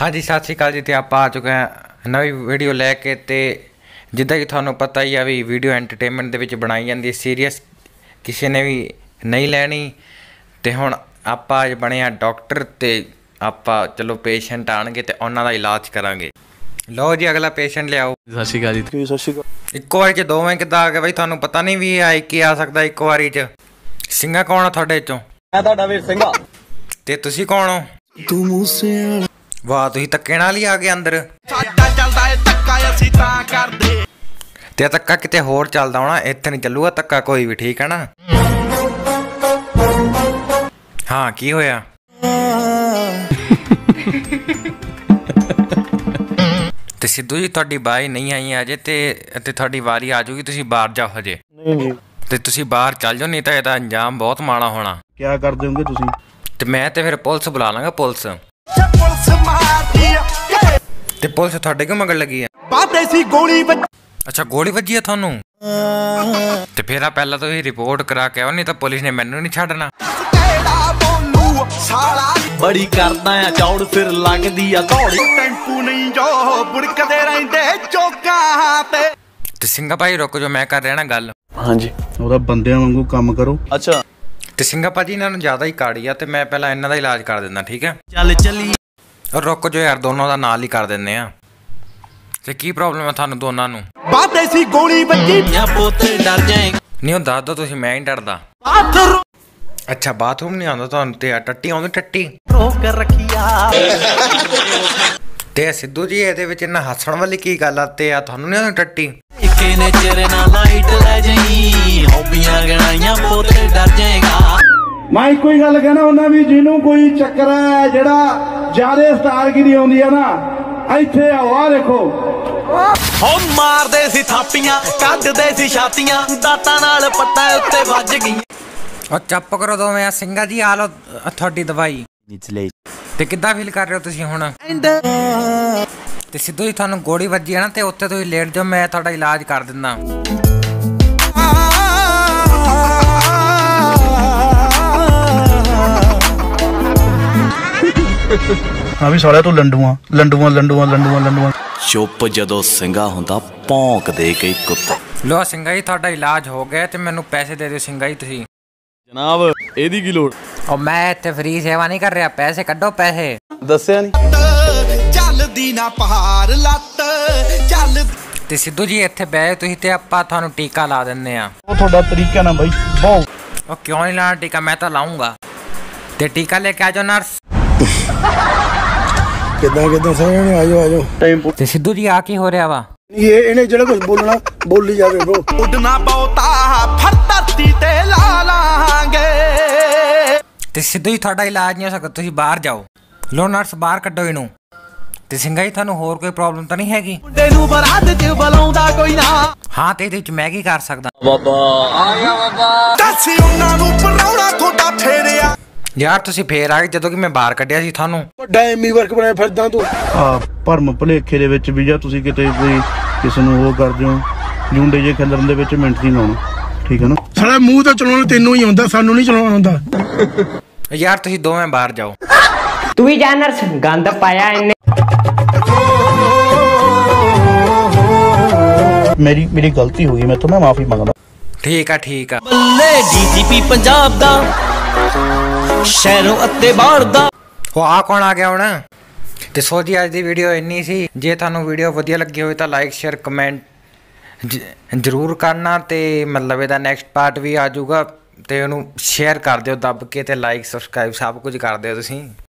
ਹਾਂਜੀ ਸਤਿ ਸ਼੍ਰੀ ਅਕਾਲ ਜੀ ਤੇ ਆਪਾਂ ਆ ਚੁੱਕੇ ਹਾਂ ਨਵੀਂ ਵੀਡੀਓ ਲੈ ਕੇ ਤੇ ਜਿੱਦਾਂ ਕਿ ਤੁਹਾਨੂੰ ਪਤਾ ਹੀ ਆ ਵੀ ਵੀਡੀਓ ਐਂਟਰਟੇਨਮੈਂਟ ਦੇ ਵਿੱਚ ਬਣਾਈ ਜਾਂਦੀ ਹੈ ਸੀਰੀਅਸ ਕਿਸੇ ਨੇ ਵੀ ਨਹੀਂ ਲੈਣੀ। ਤੇ ਹੁਣ ਆਪਾਂ ਅੱਜ ਬਣੇ ਆ ਡਾਕਟਰ ਤੇ ਆਪਾਂ ਚਲੋ ਪੇਸ਼ੈਂਟ ਆਣਗੇ ਤੇ ਉਹਨਾਂ ਦਾ ਇਲਾਜ ਕਰਾਂਗੇ। ਲਓ ਜੀ ਅਗਲਾ ਪੇਸ਼ੈਂਟ ਲਿਆਓ। ਸਤਿ ਸ਼੍ਰੀ ਅਕਾਲ ਜੀ। ਕੀ ਸਤਿ ਸ਼੍ਰੀ ਅਕਾਲ। ਇੱਕੋ ਵਾਰੀ ਚ ਦੋਵੇਂ ਕਿੱਦਾਂ ਆ ਗਏ ਬਈ? ਤੁਹਾਨੂੰ ਪਤਾ ਨਹੀਂ ਵੀ ਆ ਇੱਕ ਹੀ ਆ ਸਕਦਾ ਇੱਕੋ ਵਾਰੀ ਚ। ਸਿੰਘਾ ਕੌਣ ਆ ਤੁਹਾਡੇ ਚੋਂ? ਮੈਂ ਤੁਹਾਡਾ ਵੀਰ ਸਿੰਘਾ ਤੇ ਤੁਸੀਂ ਕੌਣ ਹੋ? ਤੂੰ ਮੂਸੇ ਵਾਲਾ ਵਾਹ ਤੁਸੀਂ ਧੱਕੇ ਨਾਲ ਹੀ ਆ ਗਏ ਅੰਦਰ। ਸਾਡਾ ਚੱਲਦਾ ਏ ਧੱਕਾ ਅਸੀਂ ਤਾਂ ਕਰਦੇ। ਤੇ ਧੱਕਾ ਕਿਤੇ ਹੋਰ ਚੱਲਦਾ ਹੋਣਾ ਇੱਥੇ ਨਹੀਂ ਚੱਲੂਗਾ ਧੱਕਾ ਕੋਈ ਵੀ ਠੀਕ ਹੈ ਨਾ? ਹਾਂ ਕੀ ਹੋਇਆ? ਤੇ ਸਿੱਧੂ ਜੀ ਤੁਹਾਡੀ ਬਾਈ ਨਹੀਂ ਆਈ ਅਜੇ ਤੇ ਤੇ ਤੁਹਾਡੀ ਵਾਰੀ ਆ ਜਾਊਗੀ ਤੁਸੀਂ ਬਾਹਰ ਜਾਓ ਹਜੇ। ਨਹੀਂ ਜੀ ਤੇ ਤੁਸੀਂ ਬਾਹਰ ਚੱਲ ਜਾਓ ਨਹੀਂ ਤਾਂ ਇਹਦਾ ਅੰਜਾਮ ਬਹੁਤ ਮਾੜਾ ਹੋਣਾ। ਕੀ ਕਰ ਦਿਓਗੇ ਤੁਸੀਂ? ਤੇ ਮੈਂ ਤੇ ਫਿਰ ਪੁਲਿਸ ਬੁਲਾ ਲਾਂਗਾ ਪੁਲਿਸ। ਤੇ ਪੁਲਿਸ ਤੁਹਾਡੇ ਕਿਉਂ ਮਗਰ ਲੱਗੀ ਆ? ਬਾਤੇ ਸੀ ਗੋਲੀ ਵੱਜ। ਅੱਛਾ ਗੋਲੀ ਵੱਜੀ ਆ ਤੁਹਾਨੂੰ? ਤੇ ਫਿਰ ਆ ਪਹਿਲਾਂ ਤੁਸੀਂ ਰਿਪੋਰਟ ਕਰਾ ਕੇ ਆਓ ਨਹੀਂ ਤਾਂ ਪੁਲਿਸ ਨੇ ਮੈਨੂੰ ਨਹੀਂ ਛੱਡਣਾ। ਬੜੀ ਕਰਦਾ ਆ ਚੌੜ ਫਿਰ ਲੱਗਦੀ ਆ ਦੌੜੀ। ਟੈਂਪੂ ਨਹੀਂ ਜੋ ਬੁੜਕਦੇ ਰਹਿੰਦੇ ਚੋਕਾਂ ਤੇ। ਤੇ ਸਿੰਘਾ ਭਾਈ ਰੁਕ ਜੋ ਮੈਂ ਕਰ ਰਿਹਾ ਨਾ ਗੱਲ। ਹਾਂਜੀ। ਉਹਦਾ ਬੰਦਿਆਂ ਵਾਂਗੂ ਕੰਮ ਕਰੋ। ਅੱਛਾ। ਤੇ ਸਿੰਘਾ ਭਾਜੀ ਇਹਨਾਂ ਨੂੰ ਜ਼ਿਆਦਾ ਹੀ ਕਾੜੀ ਆ ਤੇ ਮੈਂ ਪਹਿਲਾਂ ਇਹਨਾਂ ਦਾ ਇਲਾਜ ਕਰ ਦਿੰਦਾ ਠੀਕ ਹੈ? ਚੱਲ ਚੱਲੀ। ਰੁਕ ਜੋ ਯਾਰ ਦੋਨੋਂ ਦਾ ਨਾਲ ਹੀ ਕਰ ਦਿੰਦੇ ਆ। ਤੇ ਕੀ ਪ੍ਰੋਬਲਮ ਹੈ ਤੁਹਾਨੂੰ ਦੋਨਾਂ ਨੂੰ? ਬਾਤੇ ਸੀ ਗੋਲੀ ਵੱਜੀ। ਜਾਂ ਪੁੱਤ ਡਰ ਜਾਏ। ਨਹੀਂ ਉਹ ਦੱਸ ਦੋ ਤੁਸੀਂ ਮੈਂ ਹੀ ਡਰਦਾ। ਬਾਥਰੂਮ। ਅੱਛਾ ਬਾਥਰੂਮ ਨਹੀਂ ਆਉਂਦਾ ਤੁਹਾਨੂੰ ਤੇ ਆ ਟੱਟੀ ਆਉਂਦੀ ਟੱਟੀ? ਰੋਕ ਰੱਖਿਆ। ਤੇ ਸਿੱਧੂ ਜੀ ਇਹਦੇ ਵਿੱਚ ਇਹਨਾਂ ਹੱਸਣ ਵਾਲੀ ਕੀ ਗੱਲ ਆ ਤੇ ਆ ਤੁਹਾਨੂੰ ਨਹੀਂ ਆਉਂਦੀ ਟੱਟੀ? ਇੱਕੇ ਨੇ ਚਿਹਰੇ ਨਾਲ ਲਾਈਟ ਲੈ ਜਾਈ। ਹੌਬੀਆਂ ਗਣਾਈਆਂ ਪੁੱਤ ਡਰ ਜਾਏਗਾ। ਮੈਂ ਇੱਕੋ ਹੀ ਗੱਲ ਕਹਿਣਾ ਹੁੰਦਾ ਵੀ ਜਿਹਨੂੰ ਕੋਈ ਚੱਕਰ ਹੈ ਜਿਹੜਾ ਜਿਆਦੇ ਸਟਾਰਗਿਰੀ ਆਉਂਦੀ ਆ ਨਾ ਇੱਥੇ ਆਓ ਆ ਦੇਖੋ। ਹੋ ਮਾਰਦੇ ਸੀ ਥਾਪੀਆਂ ਕੱਢਦੇ ਸੀ ਛਾਤੀਆਂ ਦਾਤਾਂ ਨਾਲ ਪੱਟਾ ਉੱਤੇ ਵੱਜ ਗਈਆਂ। ਉਹ ਚੱਪ ਕਰੋ ਦੋਵੇਂ ਆ ਸਿੰਘਾ ਜੀ ਆ ਲਓ ਤੁਹਾਡੀ ਦਵਾਈ। ਨਿਚਲੇ ਤੇ ਕਿੱਦਾਂ ਫੀਲ ਕਰ ਰਹੇ ਹੋ ਤੁਸੀਂ ਹੁਣ? ਤੇ ਸਿੱਧੂ ਜੀ ਤੁਹਾਨੂੰ ਗੋਲੀ ਵੱਜੀ ਹੈ ਨਾ ਤੇ ਉੱਥੇ ਤੁਸੀਂ ਲੇਟ ਜਾਓ ਮੈਂ ਤੁਹਾਡਾ ਇਲਾਜ ਕਰ ਦਿੰਦਾ। ਹਾਂ ਵੀ ਸਾਲਿਆ ਤੂੰ ਲੰਡੂਆਂ ਲੰਡੂਆਂ ਲੰਡੂਆਂ ਲੰਡੂਆਂ ਲੰਡੂਆਂ। ਚੁੱਪ ਜਦੋਂ ਸਿੰਘਾ ਹੁੰਦਾ ਭੌਂਕਦੇ ਕਈ ਕੁੱਤੇ ਲੋ ਸਿੰਘਾ ਜੀ ਤੁਹਾਡਾ ਇਲਾਜ ਹੋ ਗਿਆ ਤੇ ਮੈਨੂੰ ਪੈਸੇ ਦੇ ਦਿਓ ਸਿੰਘਾ ਜੀ ਤੁਸੀਂ। ਜਨਾਬ ਇਹਦੀ ਕੀ ਲੋੜ? ਉਹ ਮੈਂ ਇੱਥੇ ਫ੍ਰੀ ਸੇਵਾ ਨਹੀਂ ਕਰ ਰਿਹਾ ਪੈਸੇ ਕੱਢੋ ਪੈਸੇ। ਦੱਸਿਆ ਨਹੀਂ। ਚੱਲਦੀ ਨਾ ਪਹਾੜ ਲੱਤ ਚੱਲ ਤੇ ਸਿੱਧੂ ਜੀ ਇੱਥੇ ਬਹਿ ਤੁਸੀਂ ਤੇ ਆਪਾਂ ਤੁਹਾਨੂੰ ਟੀਕਾ ਲਾ ਦਿੰਨੇ ਆ ਉਹ ਤੁਹਾਡਾ ਤਰੀਕਾ ਨਾ ਬਾਈ ਬਹੁਤ। ਉਹ ਕਿਉਂ ਨਹੀਂ ਲਾਣਾ ਟੀਕਾ? ਮੈਂ ਤਾਂ ਲਾਉਂਗਾ ਤੇ ਟੀਕਾ ਲੈ ਕੇ ਆ ਜਾਓ ਨਰਸ ਕਿਦਾਂ ਕਿਦਾਂ? ਸਾਰੇ ਆਜੋ ਆਜੋ। ਟਾਈਮ ਤੇ ਸਿੱਧੂ ਜੀ ਆ ਕੀ ਹੋ ਰਿਹਾ ਵਾ? ਇਹ ਇਹਨੇ ਜਿਹੜਾ ਕੁਝ ਬੋਲਣਾ ਬੋਲੀ ਜਾਵੇ ਬ్రో ਉੱਡਣਾ ਬਹੁਤਾ ਫਰ ਧਰਤੀ ਤੇ ਲਾ ਲਾਂਗੇ। ਤੇ ਸਿੱਧੂ ਜੀ ਤੁਹਾਡਾ ਇਲਾਜ ਨਹੀਂ ਹੋ ਸਕਦਾ ਤੁਸੀਂ ਬਾਹਰ ਜਾਓ। ਲੋ ਨਰਸ ਬਾਹਰ ਕੱਢੋ ਇਹਨੂੰ। ਤੇ ਸਿੰਘਾ ਜੀ ਤੁਹਾਨੂੰ ਹੋਰ ਕੋਈ ਪ੍ਰੋਬਲਮ ਤਾਂ ਨਹੀਂ ਹੈਗੀ? ਮੁੰਡੇ ਨੂੰ ਬਰਾਤ ਚ ਬੁਲਾਉਂਦਾ ਕੋਈ ਨਾ। ਹਾਂ ਤੇ ਇਹਦੇ ਵਿੱਚ ਮੈਂ ਕੀ ਕਰ ਸਕਦਾ? ਦੱਸ ਉਹਨਾਂ ਨੂੰ ਪਰਾਉਣਾ ਤੁਹਾਡਾ ਫੇਰਿਆ। ਯਾਰ ਤੁਸੀਂ ਫੇਰ ਆ ਗਏ ਜਦੋਂ ਕਿ ਮੈਂ ਬਾਹਰ ਕੱਢਿਆ ਸੀ ਤੁਹਾਨੂੰ। ਵੱਡਾ ਐਮੀ ਵਰਕ ਬਣਾਇਆ ਫਿਰਦਾ ਤੂੰ। ਆ ਭਰਮ ਭਲੇਖੇ ਦੇ ਵਿੱਚ ਵੀ ਜਾਂ ਤੁਸੀਂ ਕਿਤੇ ਕੋਈ ਕਿਸੇ ਨੂੰ ਉਹ ਕਰਦੇ ਹੋ ਜੁੰਡੇ ਜੇ ਖੰਦਰਨ ਦੇ ਵਿੱਚ ਮਿੰਟ ਨਹੀਂ ਲਾਉਣਾ ਠੀਕ ਹੈ ਨਾ? ਸਾਲਾ ਮੂੰਹ ਤਾਂ ਚਲਾਉਣਾ ਤੈਨੂੰ ਹੀ ਆਉਂਦਾ ਸਾਨੂੰ ਨਹੀਂ ਚਲਾਉਣਾ ਆਉਂਦਾ। ਯਾਰ ਤੁਸੀਂ ਦੋਵੇਂ ਬਾਹਰ ਜਾਓ। ਤੂੰ ਵੀ ਜਾਨਰਸ ਗੰਦ ਪਾਇਆ ਇਹਨੇ। ਮੇਰੀ ਮੇਰੀ ਗਲਤੀ ਹੋ ਗਈ ਮੈਂ ਤੋਂ ਮੈਂ ਮਾਫੀ ਮੰਗਦਾ। ਠੀਕ ਆ ਠੀਕ ਆ। ਬੱਲੇ ਡੀਜੀਪੀ ਪੰਜਾਬ ਦਾ। ਸ਼ਹਿਰੋਂ ਅਤੇ ਬਾਹਰ ਦਾ। ਉਹ ਆ ਕੌਣ ਆ ਗਿਆ ਹੁਣ? ਤੇ ਸੋ ਜੀ, ਅੱਜ ਦੀ ਵੀਡੀਓ ਇੰਨੀ ਸੀ। ਜੇ ਤੁਹਾਨੂੰ ਵੀਡੀਓ ਵਧੀਆ ਲੱਗੀ ਹੋਵੇ ਤਾਂ ਲਾਈਕ ਸ਼ੇਅਰ ਕਮੈਂਟ ਜਰੂਰ ਕਰਨਾ ਤੇ ਮਤਲਬ ਇਹਦਾ ਨੈਕਸਟ ਪਾਰਟ ਵੀ ਆ ਜਾਊਗਾ ਤੇ ਉਹਨੂੰ ਸ਼ੇਅਰ ਕਰ ਦਿਓ, ਦੱਬ ਕੇ ਤੇ ਲਾਈਕ ਸਬਸਕ੍ਰਾਈਬ ਸਭ ਕੁਝ ਕਰ ਦਿਓ ਤੁਸੀਂ।